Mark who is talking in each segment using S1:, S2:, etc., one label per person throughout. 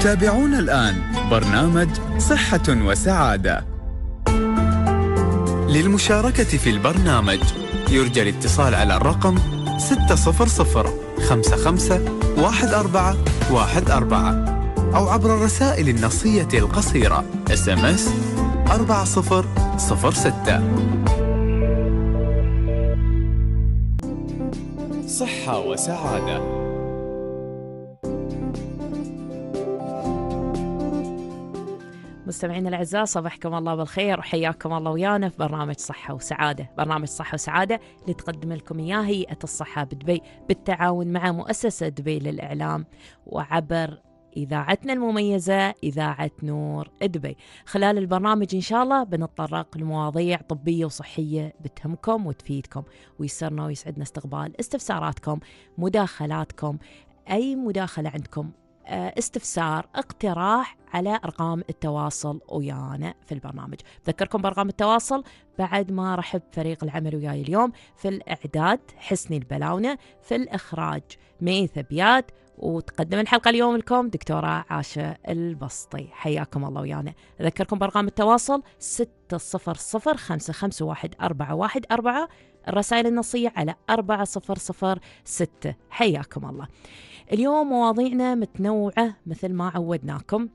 S1: تتابعون الآن. برنامج صحة وسعادة. للمشاركة في البرنامج يرجى الاتصال على الرقم 600 55 14 14 أو عبر الرسائل النصية القصيرة SMS 4006 صحة وسعادة.
S2: مستمعينا الأعزاء صباحكم الله بالخير وحياكم الله ويانا في برنامج صحة وسعادة، برنامج صحة وسعادة اللي تقدم لكم إياه هيئة الصحة بدبي بالتعاون مع مؤسسة دبي للإعلام وعبر إذاعتنا المميزة إذاعة نور دبي. خلال البرنامج إن شاء الله بنتطرق لمواضيع طبية وصحية بتهمكم وتفيدكم ويسرنا ويسعدنا استقبال استفساراتكم مداخلاتكم أي مداخلة عندكم استفسار اقتراح على أرقام التواصل ويانا في البرنامج. ذكركم بأرقام التواصل بعد ما رحب فريق العمل وياي اليوم في الإعداد حسني البلاونة في الإخراج ميث أبيات وتقدم الحلقة اليوم لكم دكتورة عاشة البسطي. حياكم الله ويانا. أذكركم بأرقام التواصل 600 551 414 الرسائل النصية على 4006 حياكم الله. اليوم مواضيعنا متنوعة مثل ما عودناكم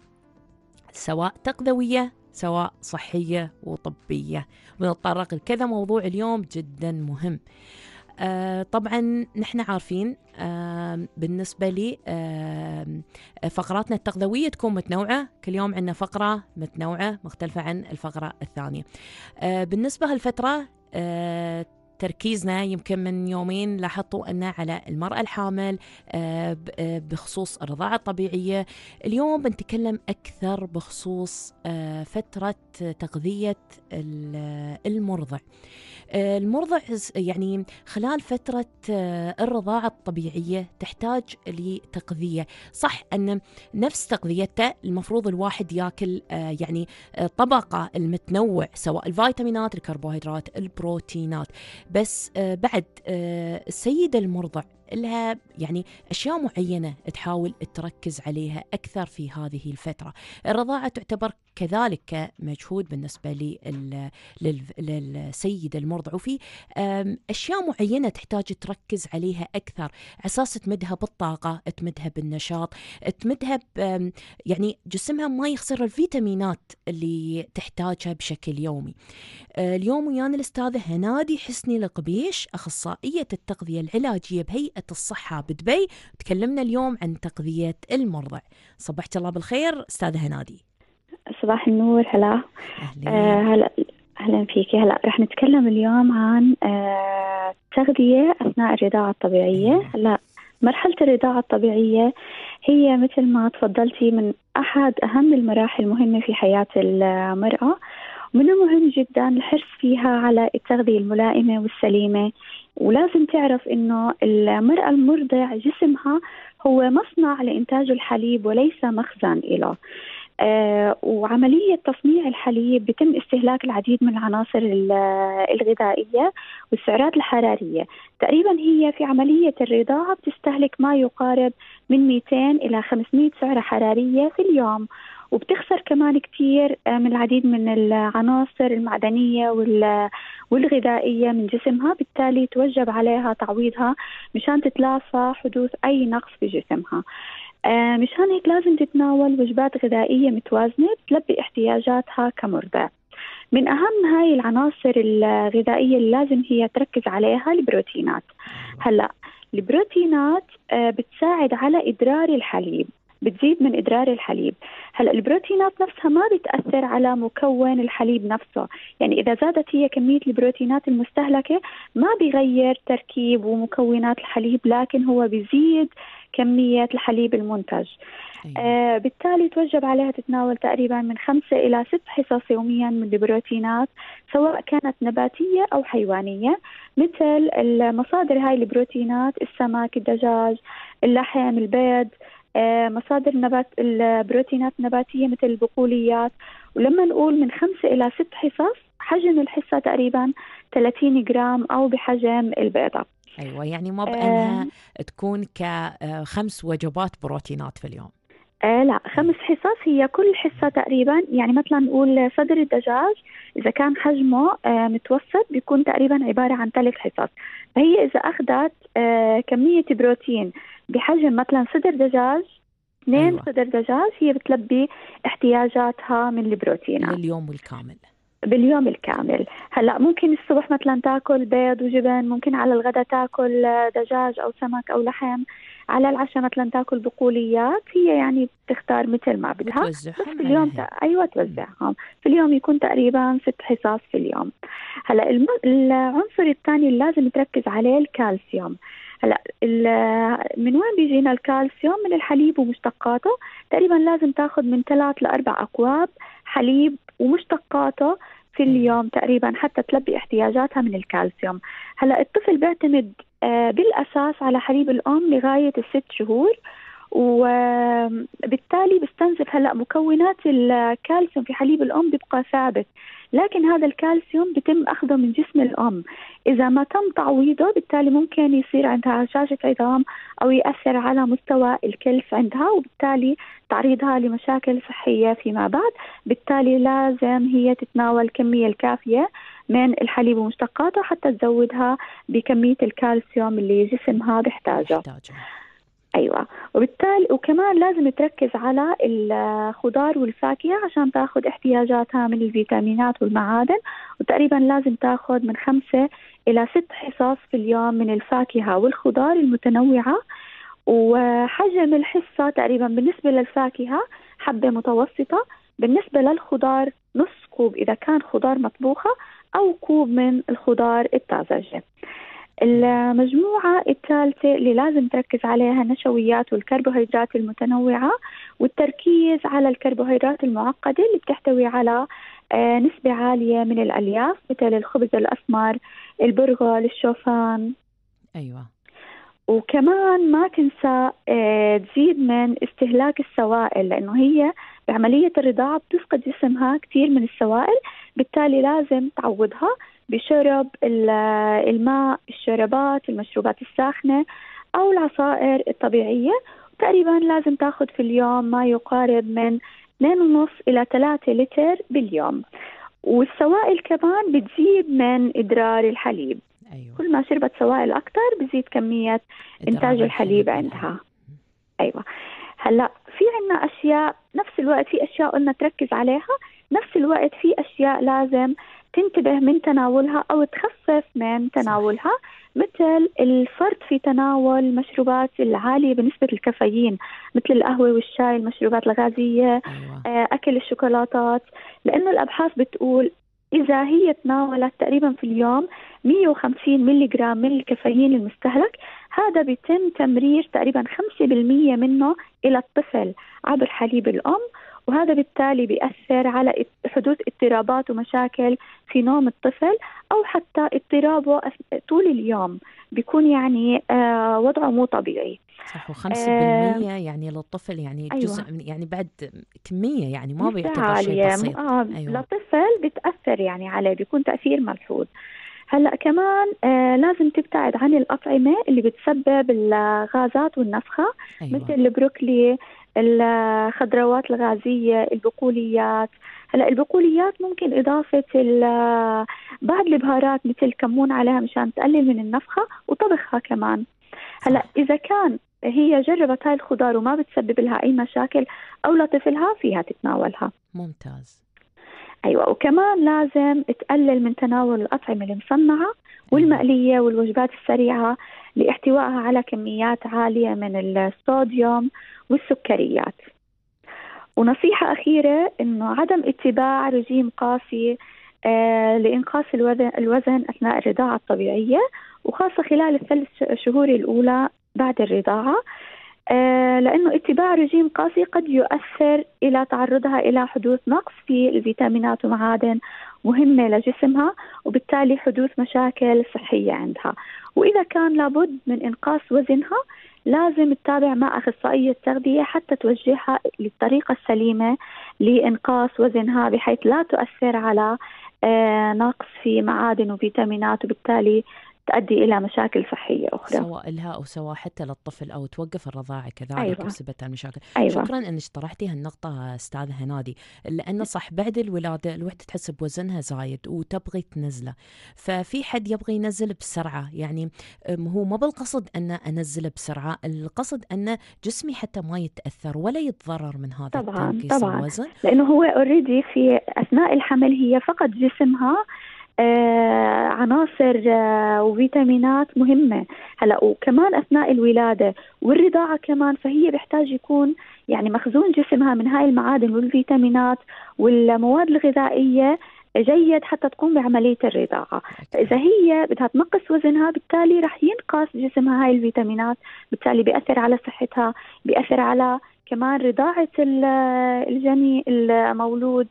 S2: سواء تقذوية سواء صحية وطبية. بنتطرق لكذا موضوع اليوم جدا مهم. آه طبعا نحن عارفين آه بالنسبة لي آه فقراتنا التغذوية تكون متنوعة. كل يوم عندنا فقرة متنوعة مختلفة عن الفقرة الثانية. آه بالنسبة هالفترة آه تركيزنا يمكن من يومين لاحظتوا أن على المرأة الحامل آه، آه، بخصوص الرضاعة الطبيعية. اليوم بنتكلم أكثر بخصوص آه، فترة تغذية المرضع. المرضع يعني خلال فترة الرضاعة الطبيعية تحتاج لتغذية. صح أن نفس تغذيته المفروض الواحد ياكل يعني طبقة المتنوع سواء الفيتامينات الكربوهيدرات البروتينات. بس آه، بعد آه، السيدة المرضع لها يعني أشياء معينة تحاول تركز عليها أكثر في هذه الفترة. الرضاعة تعتبر كذلك مجهود بالنسبة للسيدة المرضع. وفي أشياء معينة تحتاج تركز عليها أكثر. على أساس تمدها بالطاقة تمدها بالنشاط تمدها يعني جسمها ما يخسر الفيتامينات اللي تحتاجها بشكل يومي. اليوم ويانا الأستاذة هنادي حسني القبيش أخصائية التغذية العلاجية بهيئة هيئة الصحة بدبي تكلمنا اليوم عن تغذية المرضع. صبحت الله بالخير أستاذة هنادي.
S3: صباح النور هلا. آه هلا أهلا فيك. هلا رح نتكلم اليوم عن آه تغذية أثناء الرضاعة الطبيعية. هلا مرحلة الرضاعة الطبيعية هي مثل ما تفضلتي من أحد أهم المراحل المهمه في حياة المرأة من المهم جدا الحرص فيها على التغذية الملائمة والسليمة. ولازم تعرف إنه المرأة المرضع جسمها هو مصنع لإنتاج الحليب وليس مخزن له وعملية تصنيع الحليب بتم استهلاك العديد من العناصر الغذائية والسعرات الحرارية. تقريبا هي في عملية الرضاعة بتستهلك ما يقارب من 200 إلى 500 سعرة حرارية في اليوم. وبتخسر كمان كثير آه، من العديد من العناصر المعدنية والغذائية من جسمها. بالتالي توجب عليها تعويضها مشان تتلافى حدوث أي نقص في جسمها. آه، مشان هيك لازم تتناول وجبات غذائية متوازنة تلبي احتياجاتها كمرضع من أهم هاي العناصر الغذائية اللي لازم هي تركز عليها البروتينات. هلأ البروتينات آه، بتساعد على إدرار الحليب. بتزيد من إدرار الحليب. هلأ البروتينات نفسها ما بتأثر على مكون الحليب نفسه. يعني إذا زادت هي كمية البروتينات المستهلكة ما بيغير تركيب ومكونات الحليب لكن هو بيزيد كمية الحليب المنتج. أيوة. آه بالتالي توجب عليها تتناول تقريبا من خمسة إلى ست حصص يوميا من البروتينات سواء كانت نباتية أو حيوانية مثل المصادر هاي البروتينات السمك الدجاج اللحم البيض. آه، مصادر نبات البروتينات النباتية مثل البقوليات. ولما نقول من خمسة إلى ست حصص حجم الحصة تقريبا 30 جرام أو بحجم البيضة.
S2: أيوة يعني مو بأنها آه تكون كخمس وجبات بروتينات في اليوم.
S3: آه لا خمس حصص. هي كل حصة تقريبا يعني مثلا نقول صدر الدجاج إذا كان حجمه آه متوسط بيكون تقريبا عبارة عن ثلاث حصص. فهي إذا أخذت آه كمية بروتين بحجم مثلا صدر دجاج اثنين أيوة. صدر دجاج هي بتلبي احتياجاتها من البروتين
S2: اليوم الكامل.
S3: باليوم الكامل. هلأ ممكن الصبح مثلا تاكل بيض وجبن ممكن على الغداء تاكل دجاج أو سمك أو لحم على العشاء مثلا تاكل بقوليات هي يعني بتختار مثل ما بدها. بس في اليوم ت... أيوه توزعهم. في اليوم يكون تقريبا ست حصص في اليوم. هلأ الم... العنصر الثاني اللي لازم تركز عليه الكالسيوم. هلا من وين بيجينا الكالسيوم؟ من الحليب ومشتقاته. تقريبا لازم تاخذ من ثلاث لأربع أكواب حليب ومشتقاته في اليوم تقريبا حتى تلبي احتياجاتها من الكالسيوم. هلا الطفل بيعتمد آه، بالأساس على حليب الأم لغاية الست شهور. وبالتالي بستنزف هلا مكونات الكالسيوم في حليب الأم بيبقى ثابت لكن هذا الكالسيوم بيتم أخذه من جسم الأم. إذا ما تم تعويضه بالتالي ممكن يصير عندها هشاشه عظام أو يأثر على مستوى الكلف عندها وبالتالي تعريضها لمشاكل صحية فيما بعد. بالتالي لازم هي تتناول الكميه الكافية من الحليب ومشتقاته حتى تزودها بكمية الكالسيوم اللي جسمها بيحتاجه. أيوه. وبالتالي وكمان لازم تركز على الخضار والفاكهة عشان تأخذ احتياجاتها من الفيتامينات والمعادن. وتقريبا لازم تأخذ من خمسة إلى ست حصص في اليوم من الفاكهة والخضار المتنوعة. وحجم الحصة تقريبا بالنسبة للفاكهة حبة متوسطة. بالنسبة للخضار نص كوب إذا كان خضار مطبوخة أو كوب من الخضار الطازجه المجموعة الثالثة اللي لازم تركز عليها النشويات والكربوهيدرات المتنوعة والتركيز على الكربوهيدرات المعقدة اللي بتحتوي على آه، نسبة عالية من الألياف مثل الخبز الأسمر البرغل الشوفان.
S2: أيوة.
S3: وكمان ما تنسى آه، تزيد من استهلاك السوائل لأنه هي بعملية الرضاعة بتفقد جسمها كثير من السوائل بالتالي لازم تعوضها. بشرب الماء الشربات المشروبات الساخنة أو العصائر الطبيعية. تقريبا لازم تأخذ في اليوم ما يقارب من 2.5 إلى 3 لتر باليوم. والسوائل كمان بتزيد من إدرار الحليب. أيوة. كل ما شربت سوائل أكثر بزيد كمية إنتاج الحليب عندها. أيوة. هلأ في عنا أشياء نفس الوقت في أشياء قلنا تركز عليها نفس الوقت في أشياء لازم تنتبه من تناولها أو تخفف من تناولها مثل الفرط في تناول المشروبات العالية بنسبة الكافيين مثل القهوة والشاي المشروبات الغازية أيوة. آه، أكل الشوكولاتات. لأنه الأبحاث بتقول إذا هي تناولت تقريبا في اليوم 150 ملي جرام من الكافيين المستهلك هذا بيتم تمرير تقريبا 5% منه إلى الطفل عبر حليب الأم. وهذا بالتالي بيأثر على حدوث اضطرابات ومشاكل في نوم الطفل أو حتى اضطرابه طول اليوم بيكون يعني آه وضعه مو طبيعي
S2: صح و5% آه يعني للطفل يعني أيوة. جزء من يعني بعد كمية يعني ما بيعتبر شيء بسيط
S3: آه أيوة. لطفل بتأثر يعني عليه بيكون تأثير ملحوظ هلأ كمان آه لازم تبتعد عن الأطعمة اللي بتسبب الغازات والنفخة أيوة. مثل البروكلي الخضروات الغازية البقوليات. هلأ البقوليات ممكن إضافة بعض البهارات مثل كمون عليها مشان تقلل من النفخة وطبخها كمان. هلأ إذا كان هي جربت هاي الخضار وما بتسبب لها أي مشاكل أو لطفلها فيها تتناولها.
S2: ممتاز.
S3: أيوه وكمان لازم تقلل من تناول الأطعمة المصنعة والمقلية والوجبات السريعة لإحتوائها على كميات عالية من الصوديوم والسكريات. ونصيحة أخيرة أنه عدم اتباع رجيم قاسي آه لإنقاص الوزن, أثناء الرضاعة الطبيعية وخاصة خلال الثلاث شهور الأولى بعد الرضاعة. آه لأنه اتباع رجيم قاسي قد يؤثر إلى تعرضها إلى حدوث نقص في الفيتامينات ومعادن مهمة لجسمها وبالتالي حدوث مشاكل صحية عندها. وإذا كان لابد من إنقاص وزنها لازم تتابع مع أخصائية تغذية حتى توجهها للطريقة السليمة لإنقاص وزنها بحيث لا تؤثر على آه، نقص في معادن وفيتامينات وبالتالي تؤدي إلى مشاكل صحية أخرى.
S2: سواء لها أو سواء حتى للطفل أو توقف الرضاعة كذلك أيوة. بسبب المشاكل
S3: أيوة.
S2: شكرا أنك طرحتي هالنقطة أستاذة هنادي لأن صح بعد الولادة الوحدة تحس بوزنها زايد وتبغي تنزله. ففي حد يبغي ينزل بسرعة يعني هو ما بالقصد أن أنزله بسرعة القصد أن جسمي حتى ما يتأثر ولا يتضرر من هذا
S3: طبعا طبعا. الوزن. لأنه هو already في أثناء الحمل هي فقط جسمها عناصر آه وفيتامينات مهمة. هلا وكمان أثناء الولادة والرضاعة كمان فهي بيحتاج يكون يعني مخزون جسمها من هاي المعادن والفيتامينات والمواد الغذائية جيد حتى تقوم بعملية الرضاعة. فإذا هي بدها تنقص وزنها بالتالي رح ينقص جسمها هاي الفيتامينات بالتالي بيأثر على صحتها بيأثر على كمان رضاعة الجني المولود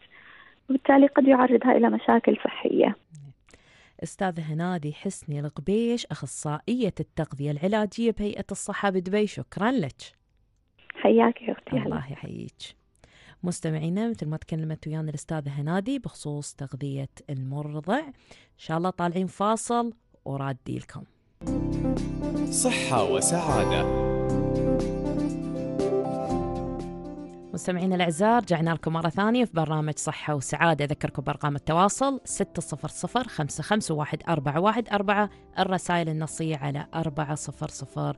S3: وبالتالي قد يعرضها إلى مشاكل صحية.
S2: أستاذة هنادي حسني القبيش أخصائية التغذية العلاجية بهيئة الصحة بدبي شكرا لك.
S3: حياك يا أختي
S2: الله يحييك. مستمعينا مثل ما تكلمت ويانا الأستاذة هنادي بخصوص تغذية المرضع إن شاء الله طالعين فاصل ورادي لكم
S1: صحة وسعادة.
S2: مستمعينا الأعزاء رجعنا لكم مرة ثانية في برنامج صحة وسعادة. أذكركم بأرقام التواصل 600 551 الرسائل النصية على 4006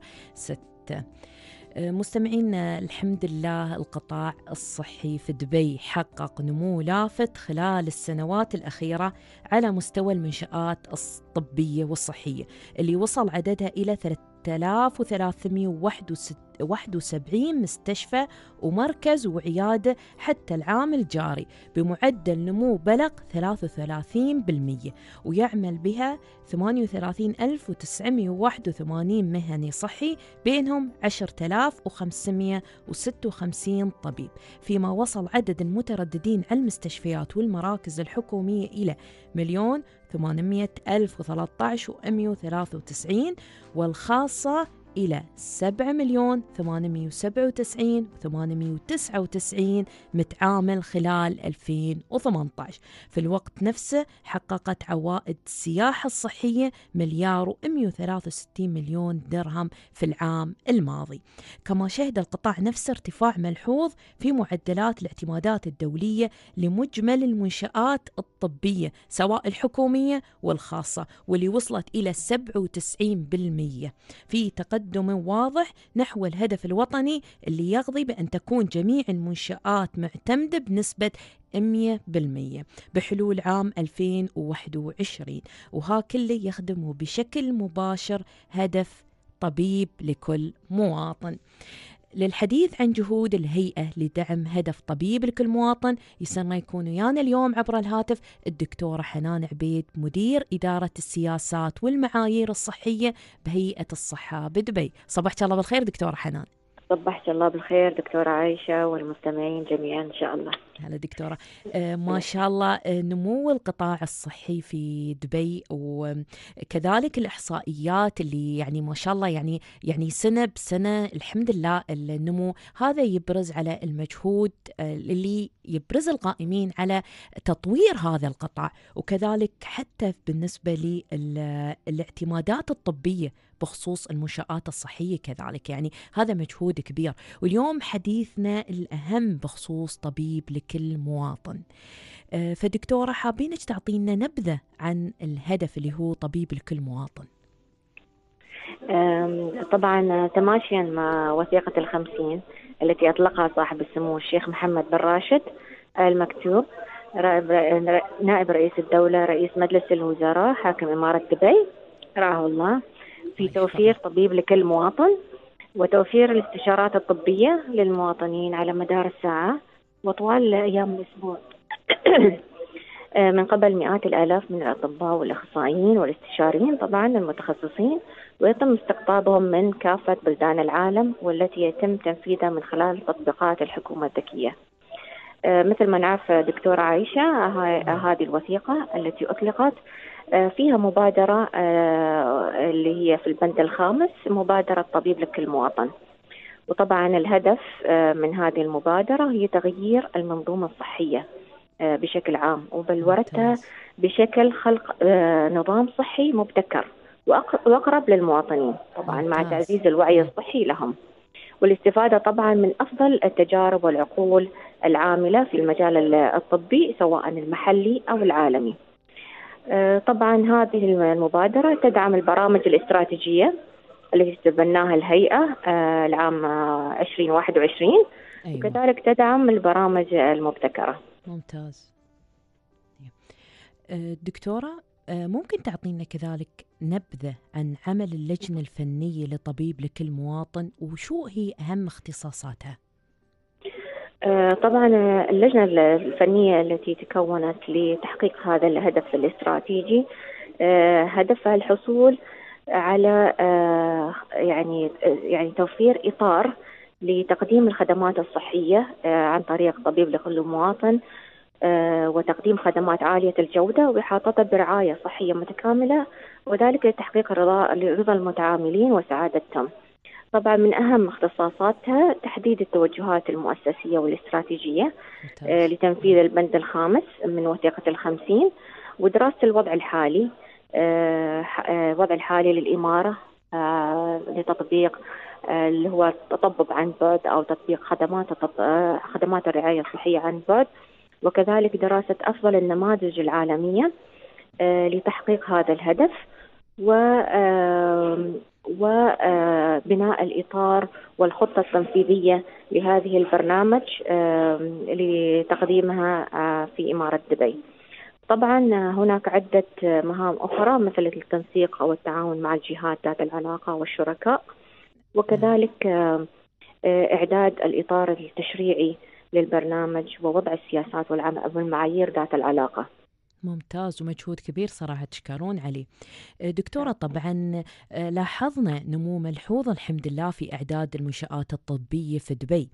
S2: مستمعينا الحمد لله القطاع الصحي في دبي حقق نمو لافت خلال السنوات الأخيرة على مستوى المنشآت الطبية والصحية اللي وصل عددها إلى 3361 71 مستشفى ومركز وعيادة حتى العام الجاري بمعدل نمو بلغ 33% ويعمل بها 38981 مهني صحي بينهم 10556 طبيب فيما وصل عدد المترددين على المستشفيات والمراكز الحكومية إلى مليون 800 ألف وثلاثة و193 والخاصة إلى 7 مليون 897 و899 متعامل خلال 2018 في الوقت نفسه حققت عوائد السياحة الصحية مليار و163 مليون درهم في العام الماضي. كما شهد القطاع نفسه ارتفاع ملحوظ في معدلات الاعتمادات الدولية لمجمل المنشآت الطبية سواء الحكومية والخاصة واللي وصلت إلى 97% في تقدم تقدم واضح نحو الهدف الوطني اللي يقضي بأن تكون جميع المنشآت معتمدة بنسبة 100% بحلول عام 2021 وها كله يخدم بشكل مباشر هدف طبيب لكل مواطن. للحديث عن جهود الهيئة لدعم هدف طبيب لكل مواطن يسرنا يكون ويانا اليوم عبر الهاتف الدكتورة حنان عبيد مدير إدارة السياسات والمعايير الصحية بهيئة الصحة بدبي. صبحت الله بالخير دكتورة حنان.
S4: صبحت الله بالخير دكتورة عائشة والمستمعين جميعا إن شاء الله.
S2: هلا دكتورة. آه ما شاء الله آه نمو القطاع الصحي في دبي وكذلك الإحصائيات اللي يعني ما شاء الله يعني يعني سنة بسنة الحمد لله النمو هذا يبرز على المجهود آه اللي يبرز القائمين على تطوير هذا القطاع. وكذلك حتى بالنسبة للاعتمادات الطبية بخصوص المنشآت الصحية كذلك يعني هذا مجهود كبير. واليوم حديثنا الأهم بخصوص طبيب لكل مواطن. آه، فدكتورة حابينك تعطينا نبذة عن الهدف اللي هو طبيب لكل مواطن.
S4: طبعا تماشيا مع وثيقة الخمسين التي أطلقها صاحب السمو الشيخ محمد بن راشد المكتوب نائب رئيس الدولة رئيس مجلس الوزراء حاكم إمارة دبي. رعاه الله. في توفير طبيب لكل مواطن وتوفير الاستشارات الطبية للمواطنين على مدار الساعة وطوال أيام الأسبوع. من قبل مئات الآلاف من الأطباء والأخصائيين والاستشاريين طبعا المتخصصين ويتم استقطابهم من كافة بلدان العالم والتي يتم تنفيذها من خلال تطبيقات الحكومة الذكية. مثل ما نعرف دكتورة عائشة هذه الوثيقة التي أطلقت آه، فيها مبادرة آه، اللي هي في البند الخامس مبادرة طبيب لكل مواطن وطبعا الهدف آه، من هذه المبادرة هي تغيير المنظومة الصحية بشكل عام. وبلورتها بشكل خلق نظام صحي مبتكر وأقرب للمواطنين. طبعا مع تعزيز الوعي الصحي لهم. والاستفادة طبعا من أفضل التجارب والعقول العاملة في المجال الطبي سواء المحلي أو العالمي. آه، طبعا هذه المبادرة تدعم البرامج الاستراتيجية التي تبناها الهيئة آه، العام 2021 أيوة. وكذلك تدعم البرامج المبتكرة
S2: ممتاز آه، دكتورة ممكن تعطينا كذلك نبذة عن عمل اللجنة الفنية لطبيب لكل مواطن وشو هي أهم اختصاصاتها؟
S4: آه، طبعا اللجنة الفنية التي تكونت لتحقيق هذا الهدف الاستراتيجي آه، هدفها الحصول على آه، يعني يعني توفير إطار لتقديم الخدمات الصحية عن طريق طبيب لكل مواطن وتقديم خدمات عالية الجودة وإحاطتها برعاية صحية متكاملة وذلك لتحقيق رضا رضا المتعاملين وسعادتهم. طبعا من أهم اختصاصاتها تحديد التوجهات المؤسسية والاستراتيجية آه لتنفيذ البند الخامس من وثيقة الخمسين ودراسة الوضع الحالي آه الوضع آه، الحالي للإمارة لتطبيق اللي هو التطبب عن بعد أو تطبيق خدمات خدمات الرعاية الصحية عن بعد وكذلك دراسة أفضل النماذج العالمية لتحقيق هذا الهدف و وبناء الإطار والخطة التنفيذية لهذه البرنامج لتقديمها آه، في إمارة دبي. طبعا هناك عدة مهام أخرى مثل التنسيق أو التعاون مع الجهات ذات العلاقة والشركاء وكذلك إعداد الإطار التشريعي للبرنامج ووضع السياسات والمعايير ذات العلاقة.
S2: ممتاز ومجهود كبير صراحة تشكرون عليه. آه، دكتورة طبعا آه، لاحظنا نمو ملحوظ الحمد لله في إعداد المنشآت الطبية في دبي.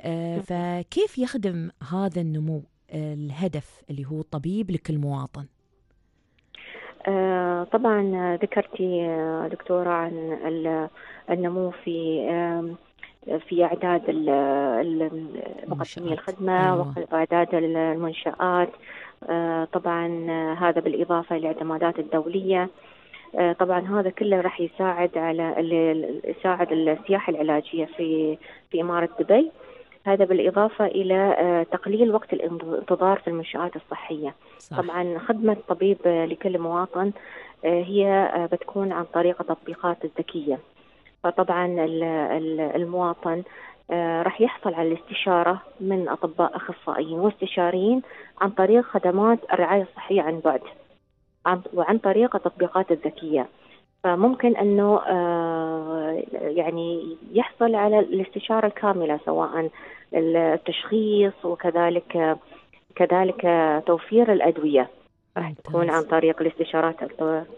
S2: آه، فكيف يخدم هذا النمو الهدف اللي هو طبيب لكل مواطن؟
S4: طبعا ذكرتي دكتورة عن النمو في في إعداد مقدمي الخدمة أيوة. وإعداد المنشآت. طبعا آه، هذا بالإضافة للاعتمادات الدولية. آه، طبعا هذا كله راح يساعد على يساعد السياحة العلاجية في في إمارة دبي. هذا بالإضافة إلى تقليل وقت الانتظار في المنشآت الصحية. صح. طبعا خدمة طبيب لكل مواطن هي بتكون عن طريق التطبيقات الذكية. فطبعا المواطن آه، راح يحصل على الاستشارة من أطباء أخصائيين واستشاريين عن طريق خدمات الرعاية الصحية عن بعد وعن طريق التطبيقات الذكية. فممكن أنه آه، يعني يحصل على الاستشارة الكاملة سواء التشخيص وكذلك كذلك توفير الأدوية راح تكون عن طريق الاستشارات.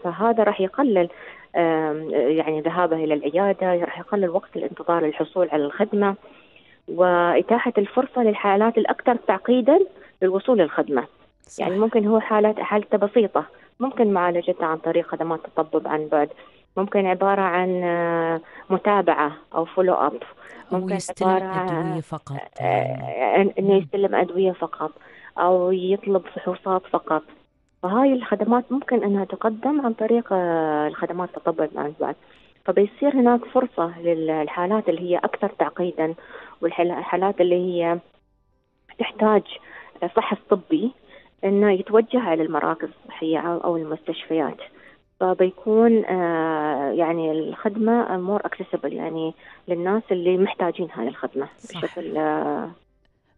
S4: فهذا راح يقلل يعني ذهابه إلى العيادة راح يقلل وقت الانتظار للحصول على الخدمة وإتاحة الفرصة للحالات الأكثر تعقيدا للوصول للخدمة. صح. يعني ممكن هو حالات حالته بسيطة ممكن معالجتها عن طريق خدمات تطبب عن بعد ممكن عبارة عن آه، متابعة أو فولو أب
S2: ممكن يستلم أدوية فقط.
S4: آه، إنه يستلم أدوية فقط أو يطلب فحوصات فقط. فهاي الخدمات ممكن أنها تقدم عن طريق آه، الخدمات تطبق بعد فبيصير هناك فرصة للحالات اللي هي أكثر تعقيدا والحالات اللي هي تحتاج فحص طبي إنه يتوجه على المراكز الصحية أو المستشفيات فبيكون آه، يعني الخدمة more accessible يعني للناس اللي محتاجين هاي الخدمة صح. بشكل آه،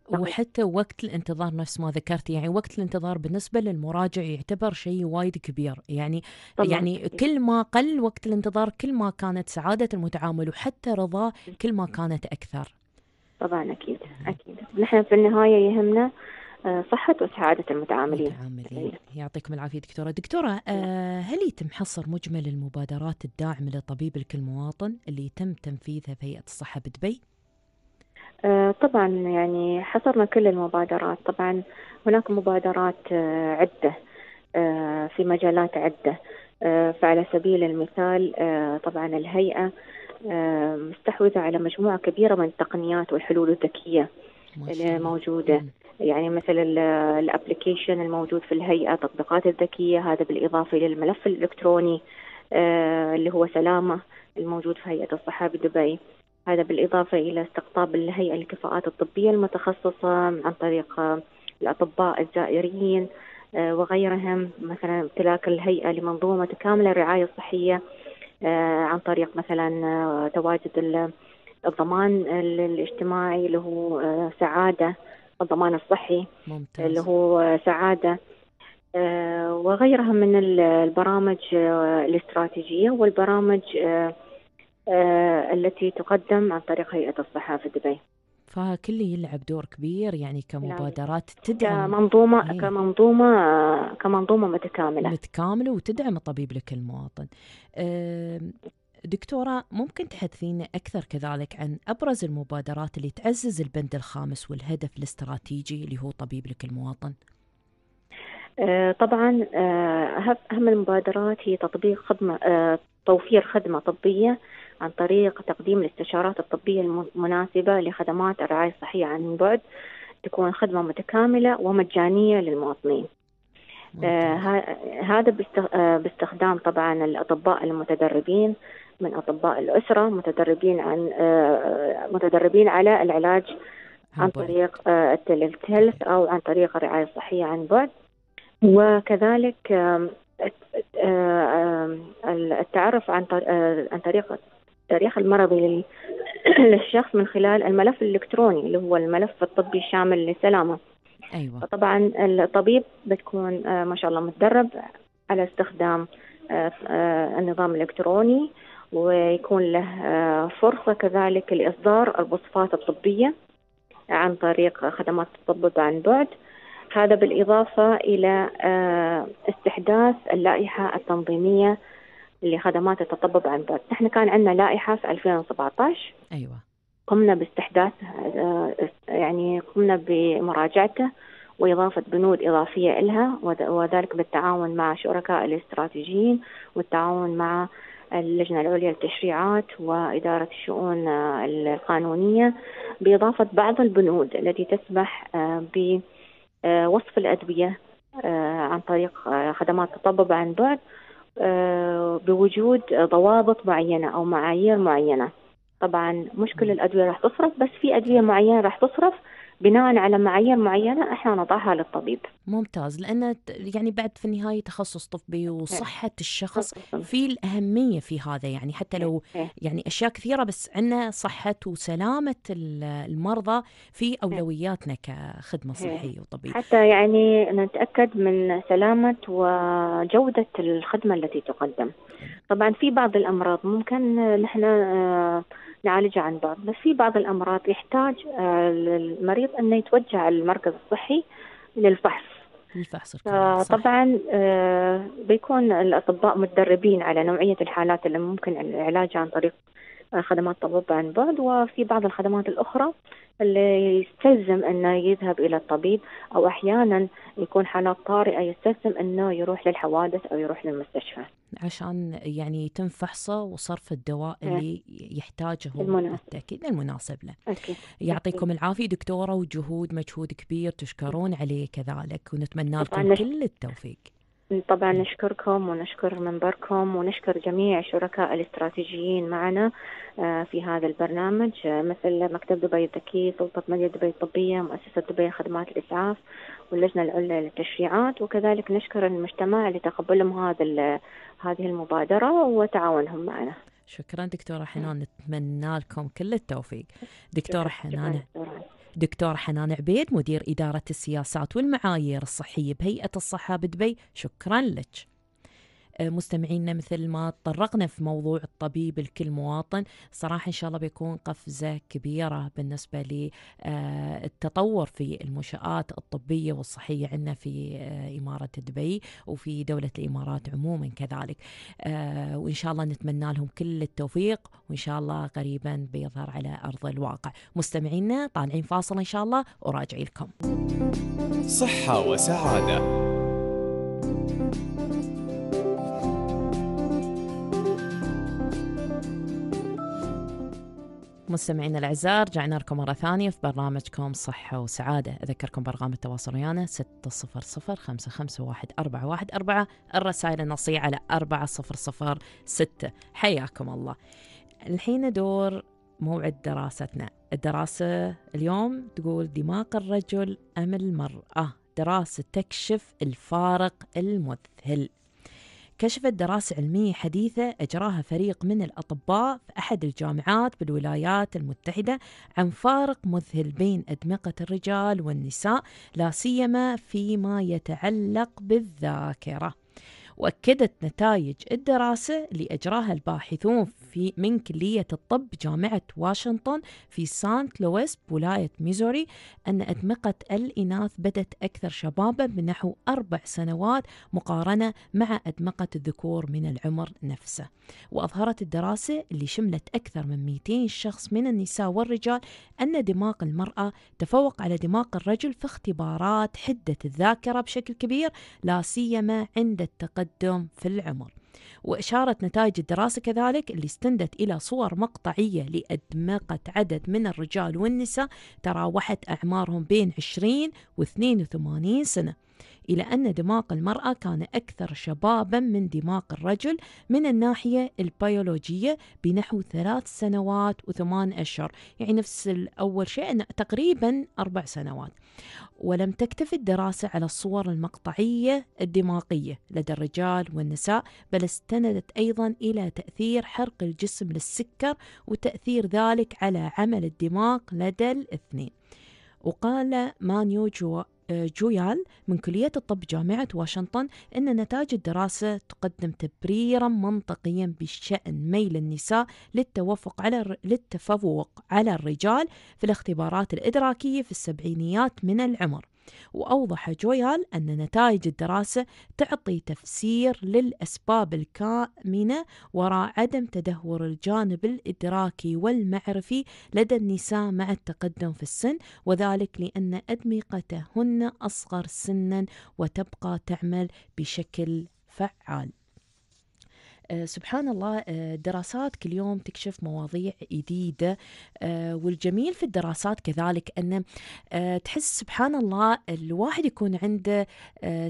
S2: وحتى وقت الانتظار نفس ما ذكرت يعني وقت الانتظار بالنسبة للمراجع يعتبر شيء وايد كبير. يعني طبعا. يعني كل ما قل وقت الانتظار كل ما كانت سعادة المتعامل وحتى رضاه كل ما كانت أكثر.
S4: طبعا أكيد أكيد. نحن في النهاية يهمنا آه، صحة وسعادة المتعاملين.
S2: المتعاملين. يعطيكم العافية دكتورة. دكتورة آه، هل يتم حصر مجمل المبادرات الداعمة لطبيب لكل مواطن اللي يتم تنفيذها في هيئة الصحة بدبي؟
S4: آه، طبعا يعني حصرنا كل المبادرات. طبعا هناك مبادرات آه، عدة آه، في مجالات عدة. فعلى سبيل المثال طبعا الهيئة مستحوذة على مجموعة كبيرة من التقنيات والحلول الذكية الموجودة يعني مثل الأبلكيشن الموجود في الهيئة التطبيقات الذكية هذا بالإضافة للملف الإلكتروني اللي هو سلامة الموجود في هيئة الصحة بدبي. هذا بالإضافة إلى استقطاب الهيئة للكفاءات الطبية المتخصصة عن طريق الأطباء الزائرين وغيرهم مثلا امتلاك الهيئة لمنظومة كاملة الرعاية الصحية عن طريق مثلا تواجد الضمان الاجتماعي اللي هو سعادة الضمان الصحي
S2: ممتاز.
S4: اللي هو سعادة وغيرها من البرامج الاستراتيجية والبرامج التي تقدم عن طريق هيئة الصحة في دبي.
S2: فكل يلعب دور كبير يعني كمبادرات تدعم.
S4: كمنظومة إيه؟ كمنظومة كمنظومة متكاملة.
S2: متكاملة وتدعم الطبيب لكل مواطن. دكتورة ممكن تحدثينا أكثر كذلك عن أبرز المبادرات اللي تعزز البند الخامس والهدف الاستراتيجي اللي هو طبيب لكل مواطن؟
S4: طبعا أهم المبادرات هي تطبيق خدمة توفير خدمة طبية عن طريق تقديم الاستشارات الطبية المناسبة لخدمات الرعاية الصحية عن بعد تكون خدمة متكاملة ومجانية للمواطنين. آه هذا باستخدام طبعا الأطباء المتدربين من أطباء الأسرة متدربين عن آه متدربين على العلاج عن طريق آه أو عن طريق الرعاية الصحية عن بعد. وكذلك التعرف عن عن طريق التاريخ المرضي للشخص من خلال الملف الإلكتروني اللي هو الملف الطبي الشامل للسلامة
S2: أيوة.
S4: طبعا الطبيب بتكون ما شاء الله متدرب على استخدام النظام الإلكتروني ويكون له فرصة كذلك لإصدار الوصفات الطبية عن طريق خدمات الطب عن بعد هذا بالإضافة إلى استحداث اللائحة التنظيمية لخدمات التطبب عن بعد. نحن كان عندنا لائحة في 2017
S2: أيوة.
S4: قمنا باستحداث يعني قمنا بمراجعته وإضافة بنود إضافية لها وذلك بالتعاون مع شركاء الاستراتيجيين والتعاون مع اللجنة العليا للتشريعات وإدارة الشؤون القانونية بإضافة بعض البنود التي تسمح بوصف الأدوية عن طريق خدمات تطبب عن بعد. بوجود ضوابط معينة أو معايير معينة. طبعا مش كل الأدوية راح تصرف بس في أدوية معينة راح تصرف بناء على معايير معينة إحنا نضعها للطبيب.
S2: ممتاز لأن يعني بعد في النهاية تخصص طبي وصحة الشخص في الأهمية في هذا يعني حتى لو يعني أشياء كثيرة بس عندنا صحة وسلامة المرضى في أولوياتنا كخدمة صحية وطبية
S4: حتى يعني نتأكد من سلامة وجودة الخدمة التي تقدم. طبعا في بعض الأمراض ممكن نحن نعالجها عن بعد بس في بعض الأمراض يحتاج المريض أنه يتوجه على المركز الصحي للفحص.
S2: الفحص
S4: طبعا بيكون الأطباء متدربين على نوعية الحالات اللي ممكن العلاج عن طريق خدمات طبيب عن بعد وفي بعض الخدمات الأخرى اللي يستلزم إنه يذهب إلى الطبيب أو أحيانا يكون حالات طارئة يستلزم إنه يروح للحوادث أو يروح للمستشفى.
S2: عشان يعني يتم فحصه وصرف الدواء اللي يحتاجه. بالتاكيد المناسب له.
S4: أكيد.
S2: يعطيكم العافية دكتورة وجهود مجهود كبير تشكرون عليه كذلك ونتمنى لكم كل التوفيق.
S4: طبعا نشكركم ونشكر منبركم ونشكر جميع الشركاء الاستراتيجيين معنا في هذا البرنامج مثل مكتب دبي الذكي سلطة مدينة دبي الطبية مؤسسة دبي خدمات الإسعاف واللجنة العليا للتشريعات وكذلك نشكر المجتمع لتقبلهم هذا هذه المبادرة وتعاونهم معنا.
S2: شكرا دكتورة حنان نتمنى لكم كل التوفيق. دكتورة حنان. دكتور حنان عبيد مدير إدارة السياسات والمعايير الصحية بهيئة الصحة بدبي شكرا لك. مستمعينا مثل ما تطرقنا في موضوع الطبيب لكل مواطن صراحة إن شاء الله بيكون قفزة كبيرة بالنسبة للتطور في المنشآت الطبية والصحية عندنا في إمارة دبي وفي دولة الإمارات عموما كذلك. وإن شاء الله نتمنى لهم كل التوفيق وإن شاء الله قريبا بيظهر على أرض الواقع. مستمعينا طالعين فاصل إن شاء الله وراجعي لكم.
S5: صحة وسعادة.
S2: مستمعينا الأعزاء رجعنا لكم مرة ثانية في برنامجكم صحة وسعادة. أذكركم برقم التواصل ويانا 600 551 الرسائل النصية على 4006 حياكم الله. الحين دور موعد دراستنا. الدراسة اليوم تقول دماغ الرجل أم المرأة؟ دراسة تكشف الفارق المذهل. كشفت دراسة علمية حديثة أجراها فريق من الأطباء في أحد الجامعات بالولايات المتحدة عن فارق مذهل بين أدمغة الرجال والنساء لا سيما فيما يتعلق بالذاكرة. وأكدت نتائج الدراسة اللي أجراها الباحثون في من كلية الطب جامعة واشنطن في سانت لويس بولاية ميزوري أن أدمقة الإناث بدت أكثر شبابا بنحو أربع سنوات مقارنة مع أدمقة الذكور من العمر نفسه. وأظهرت الدراسة اللي شملت أكثر من 200 شخص من النساء والرجال أن دماغ المرأة تفوق على دماغ الرجل في اختبارات حدة الذاكرة بشكل كبير لا سيما عند التقدم في العمر. وأشارت نتائج الدراسة كذلك اللي استندت إلى صور مقطعية لأدمغة عدد من الرجال والنساء تراوحت أعمارهم بين 20 و 82 سنة. إلى أن دماغ المرأة كان أكثر شبابا من دماغ الرجل من الناحية البيولوجية بنحو ثلاث سنوات وثمان أشهر. يعني نفس الأول شيء تقريبا أربع سنوات. ولم تكتف الدراسة على الصور المقطعية الدماغية لدى الرجال والنساء بل استندت أيضا إلى تأثير حرق الجسم للسكر وتأثير ذلك على عمل الدماغ لدى الاثنين. وقال مانو جو جويال من كلية الطب جامعة واشنطن أن نتائج الدراسة تقدم تبريرا منطقيا بشأن ميل النساء للتوفق على للتفوق على الرجال في الاختبارات الإدراكية في السبعينيات من العمر. وأوضح جويال أن نتائج الدراسة تعطي تفسير للأسباب الكامنة وراء عدم تدهور الجانب الإدراكي والمعرفي لدى النساء مع التقدم في السن وذلك لأن أدمغتهن أصغر سنا وتبقى تعمل بشكل فعال. سبحان الله آه، دراسات كل يوم تكشف مواضيع جديدة آه، والجميل في الدراسات كذلك أن تحس سبحان الله الواحد يكون عنده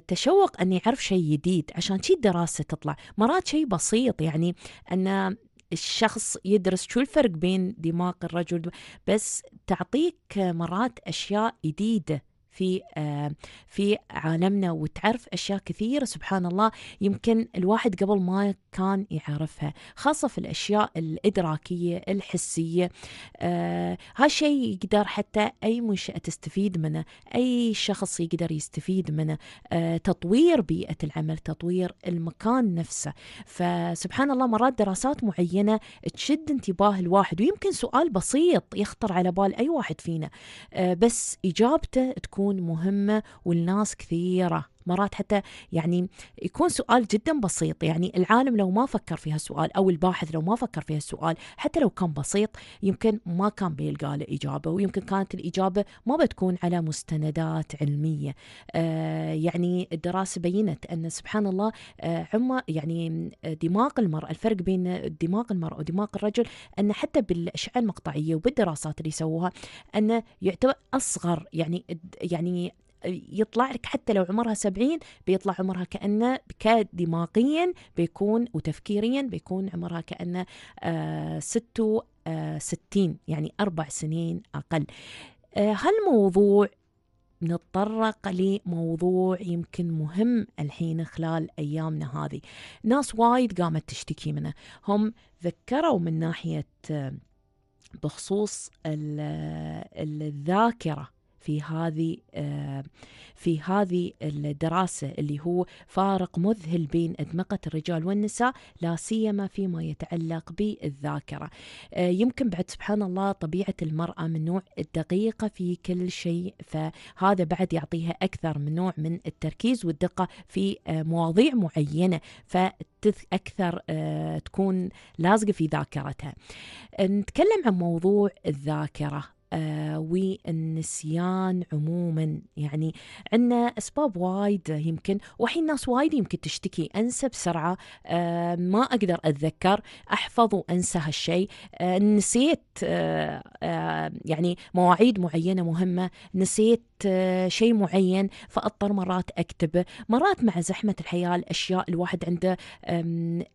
S2: تشوق أن يعرف شيء جديد عشان شي الدراسة تطلع. مرات شيء بسيط يعني أن الشخص يدرس شو الفرق بين دماغ الرجل بس تعطيك مرات أشياء جديدة. في آه، في عالمنا وتعرف أشياء كثيرة سبحان الله يمكن الواحد قبل ما كان يعرفها خاصة في الأشياء الإدراكية الحسية آه هالشيء يقدر حتى أي منشأة تستفيد منه أي شخص يقدر يستفيد منه. آه تطوير بيئة العمل تطوير المكان نفسه. فسبحان الله مرات دراسات معينة تشد انتباه الواحد ويمكن سؤال بسيط يخطر على بال أي واحد فينا. آه بس إجابته تكون تكون مهمة والناس كثيرة. مرات حتى يعني يكون سؤال جدا بسيط. يعني العالم لو ما فكر في هالسؤال أو الباحث لو ما فكر في هالسؤال حتى لو كان بسيط يمكن ما كان بيلقى له إجابة ويمكن كانت الإجابة ما بتكون على مستندات علمية. آه يعني الدراسة بينت أن سبحان الله آه عم يعني دماغ المراه الفرق بين دماغ المراه ودماغ الرجل أن حتى بالاشعه المقطعية وبالدراسات اللي سووها انه يعتبر أصغر. يعني يعني يطلع لك حتى لو عمرها سبعين بيطلع عمرها كأنه دماغيا بيكون وتفكيريا بيكون عمرها كأنه آه ستة آه ستين يعني أربع سنين أقل. آه هالموضوع نتطرق لموضوع يمكن مهم الحين خلال أيامنا هذه. ناس وايد قامت تشتكي منه. هم ذكروا من ناحية آه، بخصوص الذاكرة في هذه آه، في هذه الدراسة اللي هو فارق مذهل بين أدمغة الرجال والنساء لا سيما فيما يتعلق بالذاكرة. آه، يمكن بعد سبحان الله طبيعة المرأة من نوع الدقيقة في كل شيء فهذا بعد يعطيها أكثر من نوع من التركيز والدقة في آه، مواضيع معينة فأكثر تكون لازقة في ذاكرتها. نتكلم عن موضوع الذاكرة. آه والنسيان عموما. يعني عندنا أسباب وايد يمكن والحين ناس وايد يمكن تشتكي أنسى بسرعة آه ما أقدر أتذكر أحفظ وأنسى هالشيء. آه نسيت آه آه يعني مواعيد معينة مهمة نسيت آه شيء معين فأضطر مرات اكتبه مرات مع زحمة الحياة الأشياء الواحد عنده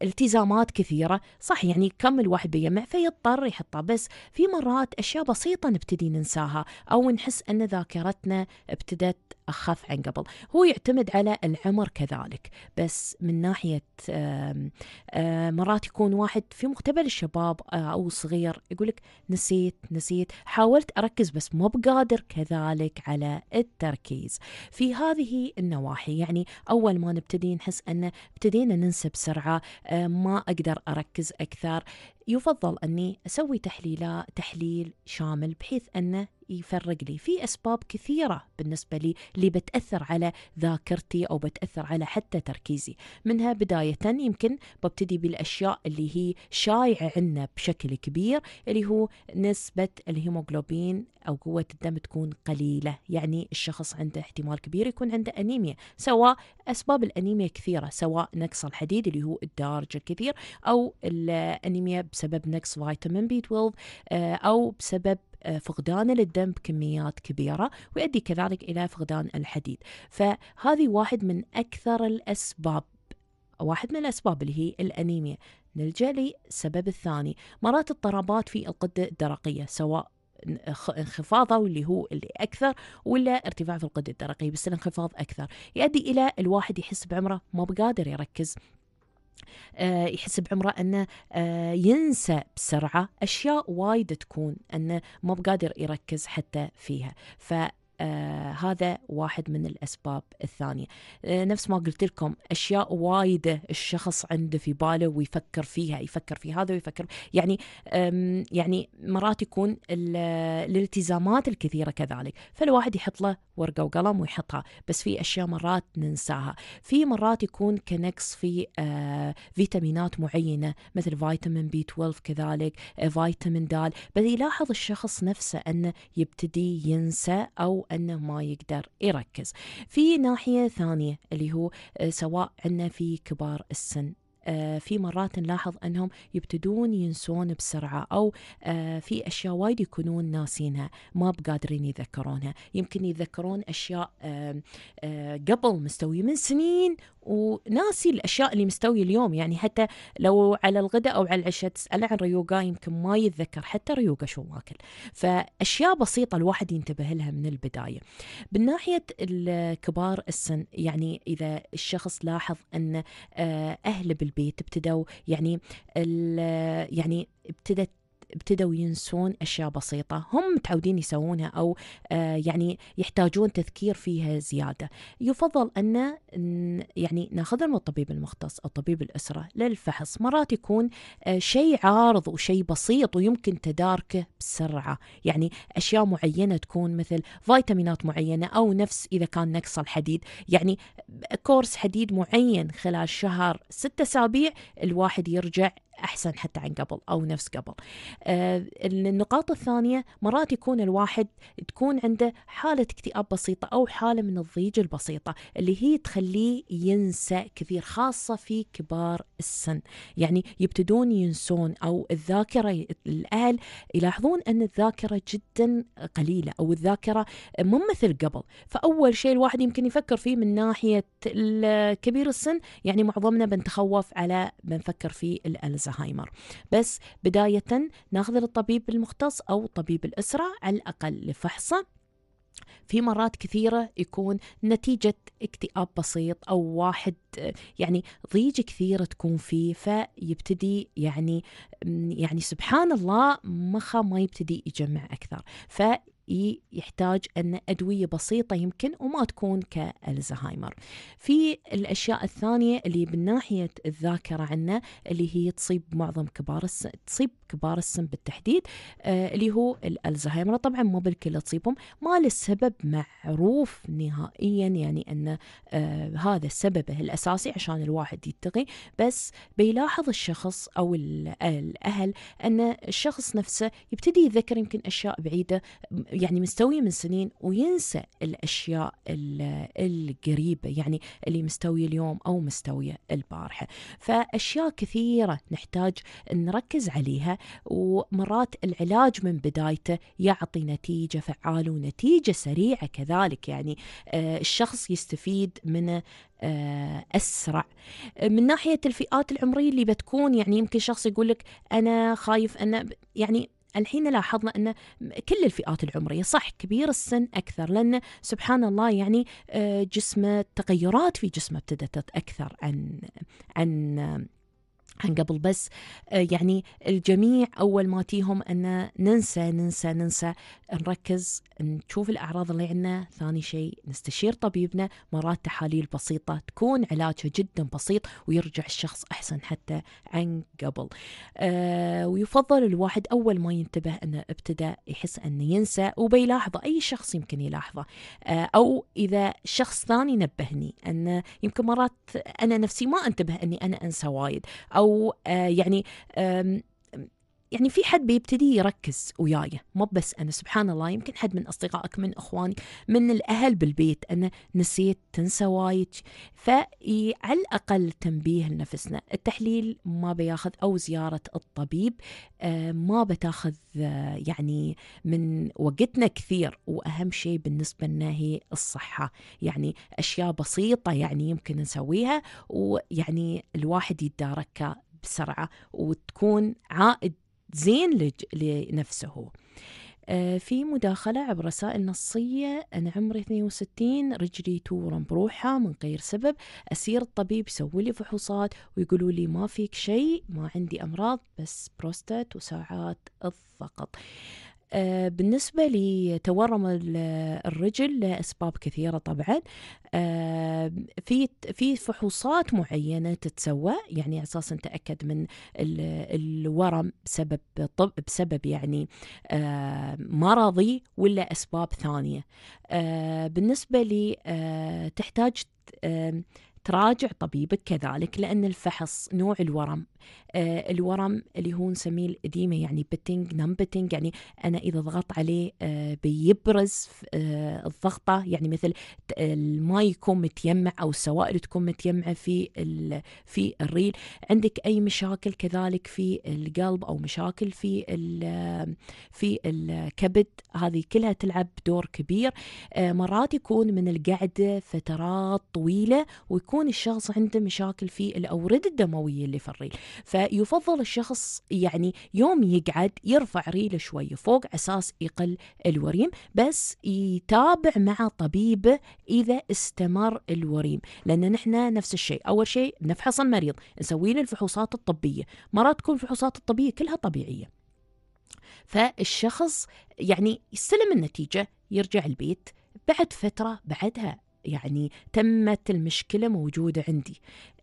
S2: التزامات كثيرة. صح يعني كم الواحد بيجمع فيضطر يحطها. بس في مرات أشياء بسيطة نبتدي ننساها أو نحس أن ذاكرتنا ابتدت أخف عن قبل. هو يعتمد على العمر كذلك بس من ناحية مرات يكون واحد في مقتبل الشباب أو صغير يقول لك نسيت نسيت حاولت أركز بس مو بقادر كذلك على التركيز. في هذه النواحي يعني أول ما نبتدي نحس أن ابتدينا ننسى بسرعة ما أقدر أركز أكثر. يفضل أني أسوي تحليلات تحليل شامل بحيث أنه يفرق لي. في أسباب كثيرة بالنسبة لي اللي بتأثر على ذاكرتي أو بتأثر على حتى تركيزي. منها بداية يمكن ببتدي بالأشياء اللي هي شايعة عندنا بشكل كبير اللي هو نسبة الهيموغلوبين أو قوة الدم تكون قليلة. يعني الشخص عنده احتمال كبير يكون عنده أنيميا. سواء أسباب الأنيميا كثيرة سواء نقص الحديد اللي هو الدارج الكثير أو الأنيميا بسبب نقص فيتامين بي 12 أو بسبب فقدان للدم بكميات كبيرة ويؤدي كذلك إلى فقدان الحديد. فهذه واحد من أكثر الأسباب واحد من الأسباب اللي هي الأنيميا. نلجأ للسبب الثاني. مرات اضطرابات في الغدة الدرقية سواء انخفاضه واللي هو اللي أكثر ولا ارتفاع في الغده الدرقية بس الانخفاض أكثر. يؤدي إلى الواحد يحس بعمره ما بقادر يركز. آه يحس بعمره أنه آه ينسى بسرعة أشياء وايد تكون أنه ما بقادر يركز حتى فيها. ف آه هذا واحد من الأسباب الثانية. آه نفس ما قلت لكم أشياء وايدة الشخص عنده في باله ويفكر فيها يفكر في هذا ويفكر يعني يعني مرات يكون الالتزامات الكثيرة كذلك. فالواحد يحط له ورقة وقلم ويحطها بس في أشياء مرات ننساها. في مرات يكون كنقص في آه فيتامينات معينة مثل فيتامين بي 12 كذلك آه فيتامين د بل يلاحظ الشخص نفسه أنه يبتدي ينسى أو أنه ما يقدر يركز. في ناحية ثانية اللي هو سواء عندنا في كبار السن آه في مرات نلاحظ أنهم يبتدون ينسون بسرعة أو آه في أشياء وايد يكونون ناسينها ما بقادرين يذكرونها. يمكن يتذكرون أشياء آه قبل مستوي من سنين وناسي الأشياء اللي مستوي اليوم. يعني حتى لو على الغداء أو على العشاء تساله عن ريوقه يمكن ما يتذكر حتى ريوقه شو ماكل. فأشياء بسيطة الواحد ينتبه لها من البداية. من ناحية كبار السن يعني إذا الشخص لاحظ أن أهله بالبيت ابتدوا يعني يعني ابتدت ابتدوا ينسون أشياء بسيطة هم متعودين يسوونها أو آه يعني يحتاجون تذكير فيها زيادة. يفضل أن يعني ناخذها من الطبيب المختص أو طبيب الأسرة للفحص. مرات يكون آه شيء عارض وشيء بسيط ويمكن تداركه بسرعة. يعني أشياء معينة تكون مثل فيتامينات معينة أو نفس إذا كان نقص الحديد يعني كورس حديد معين خلال شهر ستة أسابيع الواحد يرجع أحسن حتى عن قبل أو نفس قبل. آه النقاط الثانية مرات يكون الواحد تكون عنده حالة اكتئاب بسيطة أو حالة من الضيج البسيطة اللي هي تخليه ينسى كثير خاصة في كبار السن، يعني يبتدون ينسون أو الذاكرة الاهل يلاحظون أن الذاكرة جدا قليلة أو الذاكرة مو مثل قبل، فأول شيء الواحد يمكن يفكر فيه من ناحية كبير السن يعني معظمنا بنتخوف على بنفكر في الالزهايمر الزهايمر. بس بداية ناخذ للطبيب المختص أو طبيب الأسرة على الأقل لفحصه. في مرات كثيرة يكون نتيجة اكتئاب بسيط أو واحد يعني ضيج كثيرة تكون فيه فيبتدي يعني يعني سبحان الله مخه ما يبتدي يجمع أكثر. ف يحتاج أن أدوية بسيطة يمكن وما تكون كالزهايمر. في الأشياء الثانية اللي من ناحية الذاكرة عنا اللي هي تصيب معظم كبار السن تصيب كبار السن بالتحديد آه اللي هو الألزهايمر. طبعا مو بالكل تصيبهم. ما السبب معروف نهائيا يعني أن آه هذا سببه الأساسي عشان الواحد يتقي. بس بيلاحظ الشخص أو الأهل أن الشخص نفسه يبتدي يتذكر يمكن أشياء بعيدة يعني مستوية من سنين وينسى الأشياء القريبة يعني اللي مستوية اليوم أو مستوية البارحة. فأشياء كثيرة نحتاج نركز عليها. ومرات العلاج من بدايته يعطي نتيجة فعالة ونتيجة سريعة كذلك. يعني آه، الشخص يستفيد منه آه، أسرع. من ناحية الفئات العمرية اللي بتكون يعني يمكن شخص يقول لك أنا خايف أن يعني الحين لاحظنا أن كل الفئات العمرية صح كبير السن أكثر لأن سبحان الله يعني آه، جسمه التغيرات في جسمه ابتدت أكثر عن عن عن قبل بس آه، يعني الجميع أول ما تيهم أن ننسى ننسى ننسى نركز نشوف الأعراض اللي عندنا. ثاني شيء نستشير طبيبنا. مرات تحاليل بسيطة تكون علاجها جدا بسيط ويرجع الشخص أحسن حتى عن قبل. أه ويفضل الواحد أول ما ينتبه أنه ابتدى يحس أنه ينسى وبيلاحظه. أي شخص يمكن يلاحظه. أه أو إذا شخص ثاني نبهني أن يمكن مرات أنا نفسي ما أنتبه أني أنا أنسى وايد. أو أه يعني يعني في حد بيبتدي يركز وياي مو بس أنا سبحان الله يمكن حد من أصدقائك من إخوانك من الأهل بالبيت أنا نسيت تنسى وايد. فعلى الأقل تنبيه لنفسنا. التحليل ما بياخذ أو زيارة الطبيب آه، ما بتاخذ آه، يعني من وقتنا كثير. وأهم شيء بالنسبة لنا هي الصحة. يعني أشياء بسيطة يعني يمكن نسويها ويعني الواحد يتداركها بسرعة وتكون عائد زين لنفسه. آه، في مداخلة عبر رسائل نصية أنا عمري 62 رجلي تورم بروحها من غير سبب أسير الطبيب يسوي لي فحوصات ويقولوا لي ما فيك شيء ما عندي أمراض بس بروستات وساعات الضغط. بالنسبة لتورم الرجل لأسباب كثيرة طبعا. آه، في في فحوصات معينة تتسوى يعني على أساس نتأكد من الورم بسبب طب بسبب يعني آه، مرضي ولا أسباب ثانية. بالنسبة لي تحتاج تراجع طبيبك كذلك لأن الفحص نوع الورم آه الورم اللي هو نسميه ال edema يعني بتنج نم بتنج يعني أنا إذا ضغطت عليه آه بيبرز آه الضغطة. يعني مثل الماء يكون متيمع أو السوائل تكون متيمعة في في الريل. عندك أي مشاكل كذلك في القلب أو مشاكل في في الكبد؟ هذه كلها تلعب دور كبير. آه مرات يكون من القعدة فترات طويلة ويكون الشخص عنده مشاكل في الأوردة الدموية اللي في الريل. فيفضل الشخص يعني يوم يقعد يرفع ريله شوي فوق أساس يقل الوريم بس يتابع مع طبيبه إذا استمر الوريم لأن نحن نفس الشيء. أول شيء نفحص المريض نسوي له الفحوصات الطبية. مرات تكون الفحوصات الطبية كلها طبيعية. فالشخص يعني يستلم النتيجة يرجع البيت بعد فترة بعدها. يعني تمت المشكلة موجودة عندي.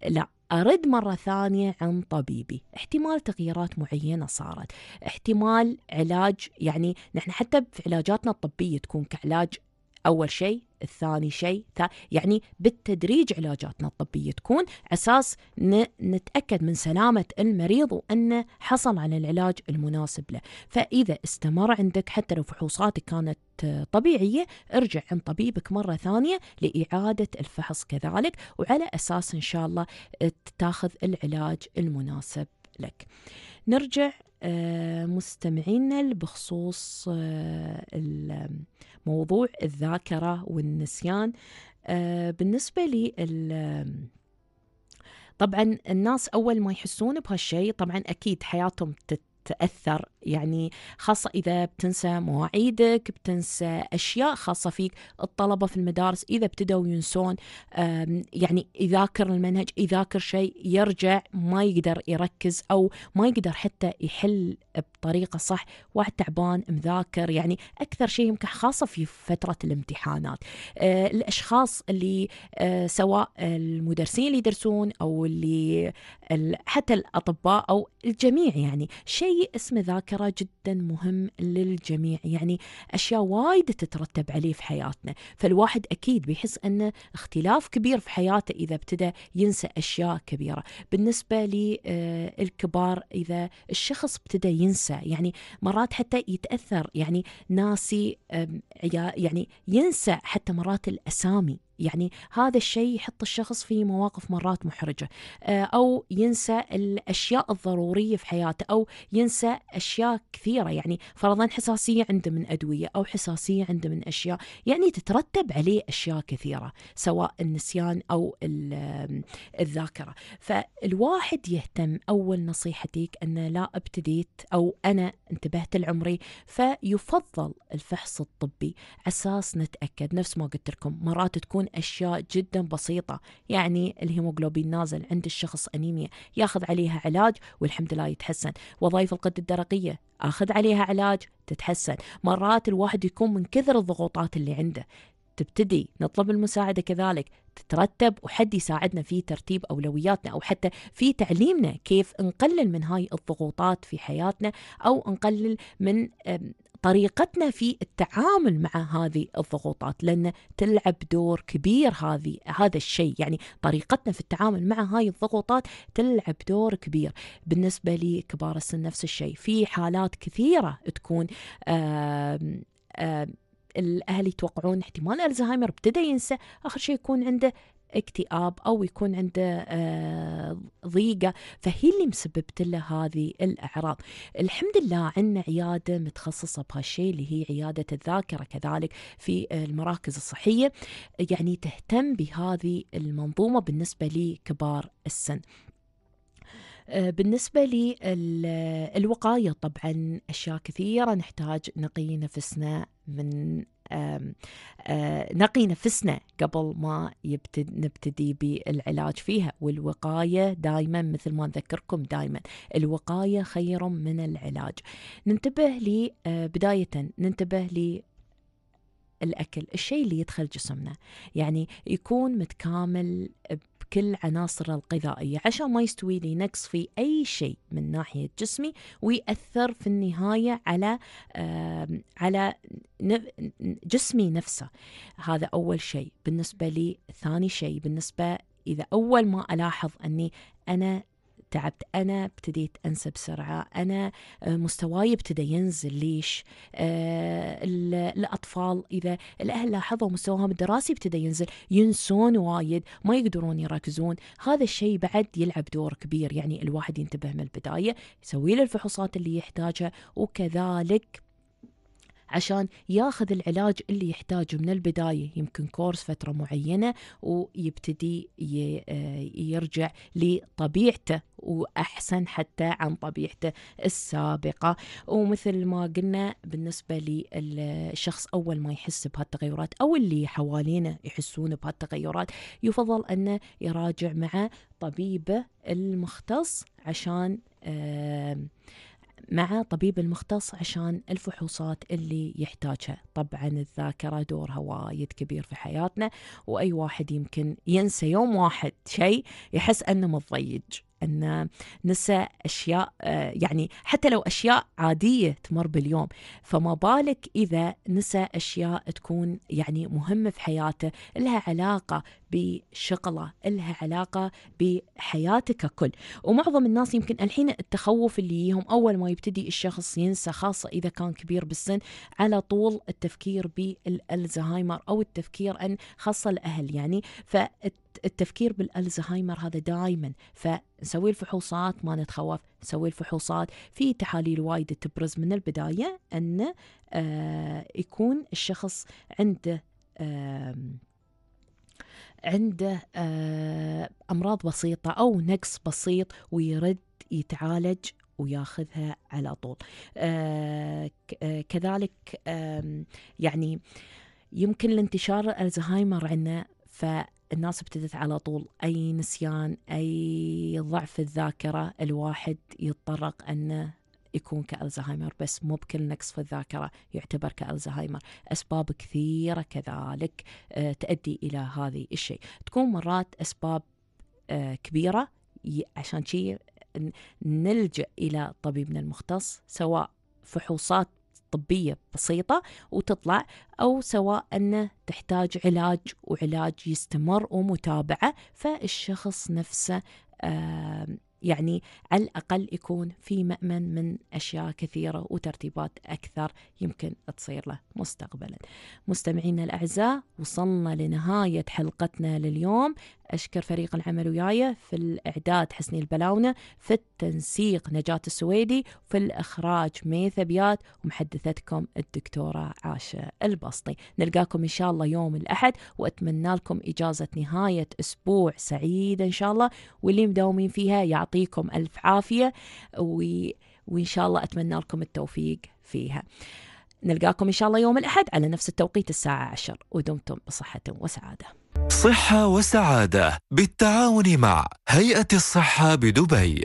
S2: لا أرد مرة ثانية عن طبيبي. احتمال تغييرات معينة صارت. احتمال علاج يعني نحن حتى في علاجاتنا الطبية تكون كعلاج أول شيء الثاني شيء يعني بالتدريج علاجاتنا الطبية تكون أساس نتأكد من سلامة المريض وأنه حصل على العلاج المناسب له. فإذا استمر عندك حتى لو فحوصاتك كانت طبيعية ارجع عند طبيبك مرة ثانية لإعادة الفحص كذلك وعلى أساس إن شاء الله تاخذ العلاج المناسب لك. نرجع آه، مستمعينا بخصوص آه، موضوع الذاكرة والنسيان. آه، بالنسبة لي طبعا الناس أول ما يحسون بهالشيء طبعا أكيد حياتهم تت تأثر يعني خاصة إذا بتنسى مواعيدك بتنسى أشياء خاصة فيك الطلبة في المدارس إذا ابتدوا ينسون يعني يذاكر المنهج يذاكر شيء يرجع ما يقدر يركز أو ما يقدر حتى يحل بطريقة صح واحد تعبان مذاكر يعني أكثر شيء يمكن خاصة في فترة الامتحانات. آه، الأشخاص اللي آه، سواء المدرسين اللي يدرسون أو اللي حتى الأطباء أو الجميع يعني شيء اسمه ذاكرة جدا مهم للجميع يعني أشياء وايد تترتب عليه في حياتنا. فالواحد أكيد بيحس أنه اختلاف كبير في حياته إذا ابتدى ينسى أشياء كبيرة. بالنسبة للكبار إذا الشخص ابتدى ينسى يعني مرات حتى يتأثر يعني ناسي يعني ينسى حتى مرات الأسامي. يعني هذا الشيء يحط الشخص في مواقف مرات محرجة. آه، أو ينسى الأشياء الضرورية في حياته أو ينسى أشياء كثيرة. يعني فرضا حساسية عنده من أدوية أو حساسية عنده من أشياء. يعني تترتب عليه أشياء كثيرة سواء النسيان أو الذاكرة. فالواحد يهتم أول نصيحتك أن لا ابتديت أو أنا انتبهت لعمري. فيفضل الفحص الطبي أساس نتأكد. نفس ما قلت لكم مرات تكون أشياء جدا بسيطة يعني الهيموغلوبين نازل عند الشخص أنيميا ياخذ عليها علاج والحمد لله يتحسن. وظائف القد الدرقية أخذ عليها علاج تتحسن. مرات الواحد يكون من كثر الضغوطات اللي عنده. تبتدي نطلب المساعدة كذلك تترتب وحد يساعدنا في ترتيب أولوياتنا أو حتى في تعليمنا كيف نقلل من هاي الضغوطات في حياتنا أو نقلل من طريقتنا في التعامل مع هذه الضغوطات لأن تلعب دور كبير هذه هذا الشيء. يعني طريقتنا في التعامل مع هاي الضغوطات تلعب دور كبير. بالنسبة لكبار السن نفس الشيء. في حالات كثيرة تكون آم آم الأهل يتوقعون احتمال ألزهايمر ابتدى ينسى آخر شيء يكون عنده اكتئاب أو يكون عنده آه، ضيقة فهي اللي مسببت له هذه الأعراض. الحمد لله عندنا عيادة متخصصة بهالشيء اللي هي عيادة الذاكرة كذلك في المراكز الصحية يعني تهتم بهذه المنظومة بالنسبة لكبار السن. آه، بالنسبة للوقاية طبعا أشياء كثيرة نحتاج نقي نفسنا من نقي نفسنا قبل ما نبتدي بالعلاج فيها. والوقاية دائما مثل ما نذكركم دائما الوقاية خير من العلاج. ننتبه لي بداية ننتبه لي الأكل. الشيء اللي يدخل جسمنا. يعني يكون متكامل كل عناصر الغذائية عشان ما يستوي لي نقص في أي شيء من ناحية جسمي ويأثر في النهاية على على جسمي نفسه. هذا أول شيء. بالنسبة لي ثاني شيء. بالنسبة إذا أول ما ألاحظ أني أنا تعبت. أنا ابتديت أنسى بسرعة. أنا آه، مستواي ابتدى ينزل. ليش؟ آه، الأطفال إذا الأهل لاحظوا مستواهم الدراسي ابتدى ينزل. ينسون وايد. ما يقدرون يركزون. هذا الشيء بعد يلعب دور كبير. يعني الواحد ينتبه من البداية يسوي له الفحوصات اللي يحتاجها. وكذلك عشان ياخذ العلاج اللي يحتاجه من البداية. يمكن كورس فترة معينة ويبتدي يرجع لطبيعته وأحسن حتى عن طبيعته السابقة. ومثل ما قلنا بالنسبة للشخص أول ما يحس بهالتغيرات أو اللي حوالينه يحسون بهالتغيرات يفضل أنه يراجع مع طبيبه المختص عشان آه مع طبيب المختص عشان الفحوصات اللي يحتاجها. طبعا الذاكرة دورها وايد كبير في حياتنا وأي واحد يمكن ينسى يوم واحد شيء يحس أنه متضيج. أن نسى أشياء آه، يعني حتى لو أشياء عادية تمر باليوم فما بالك إذا نسى أشياء تكون يعني مهمة في حياته لها علاقة بشغلة لها علاقة بحياته ككل. ومعظم الناس يمكن الحين التخوف اللي يجيهم أول ما يبتدي الشخص ينسى خاصة إذا كان كبير بالسن على طول التفكير بالزهايمر أو التفكير أن خاصة الأهل يعني. فالتفكير بالألزهايمر هذا دائما فنسوي الفحوصات ما نتخوف نسوي الفحوصات. في تحاليل وايد تبرز من البداية أن آه يكون الشخص عنده آه عنده آه، أمراض بسيطة أو نقص بسيط ويرد يتعالج وياخذها على طول. كذلك يعني يمكن الانتشار الزهايمر عندنا فالناس ابتدت على طول أي نسيان أي ضعف الذاكرة الواحد يتطرق أنه يكون كألزهايمر بس مو بكل نقص في الذاكرة يعتبر كألزهايمر. أسباب كثيرة كذلك آه، تؤدي إلى هذه الشيء. تكون مرات أسباب آه، كبيرة عشان شيء نلجأ إلى طبيبنا المختص سواء فحوصات طبية بسيطة وتطلع أو سواء أنه تحتاج علاج وعلاج يستمر ومتابعة فالشخص نفسه يعني على الأقل يكون في مأمن من أشياء كثيرة وترتيبات أكثر يمكن تصير له مستقبلا. مستمعينا الأعزاء وصلنا لنهاية حلقتنا لليوم. أشكر فريق العمل وياي في الإعداد حسني البلاونة في التنسيق نجاة السويدي في الإخراج ميث أبيات ومحدثتكم الدكتورة عاشة البسطي. نلقاكم إن شاء الله يوم الأحد وأتمنى لكم إجازة نهاية أسبوع سعيدة إن شاء الله. واللي مداومين فيها يعطيكم ألف عافية و... وإن شاء الله أتمنى لكم التوفيق فيها. نلقاكم إن شاء الله يوم الأحد على نفس التوقيت الساعة عشر ودمتم بصحة وسعادة.
S6: صحة وسعادة بالتعاون مع هيئة الصحة بدبي.